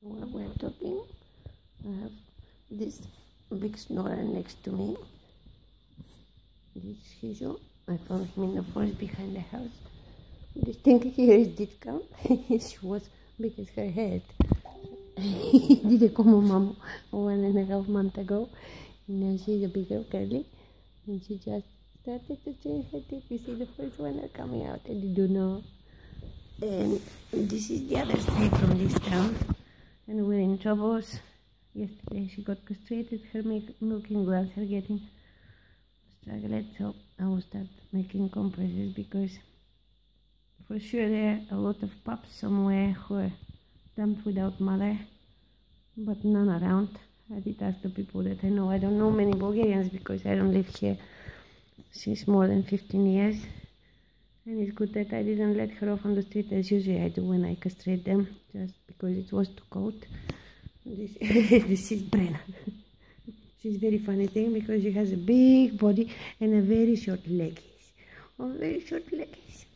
while we're talking. I have this big snorer next to me. This Shizu. I found him in the forest behind the house. This thing here is Didka. she was big as her head. did a como mom one and a half month ago. Now she's a bigger curly. And she just started to change her teeth. You see the first one are coming out. I didn't know. And this is the other side from this town and we're in troubles. Yesterday she got castrated, her milking glands are getting struggled, so I will start making compresses because for sure there are a lot of pups somewhere who are dumped without mother, but none around. I did ask the people that I know. I don't know many Bulgarians because I don't live here since more than 15 years. And it's good that I didn't let her off on the street as usually I do when I castrate them, just because it was too cold. This, this is Brena. She's very funny thing because she has a big body and a very short legs. Oh, very short legs.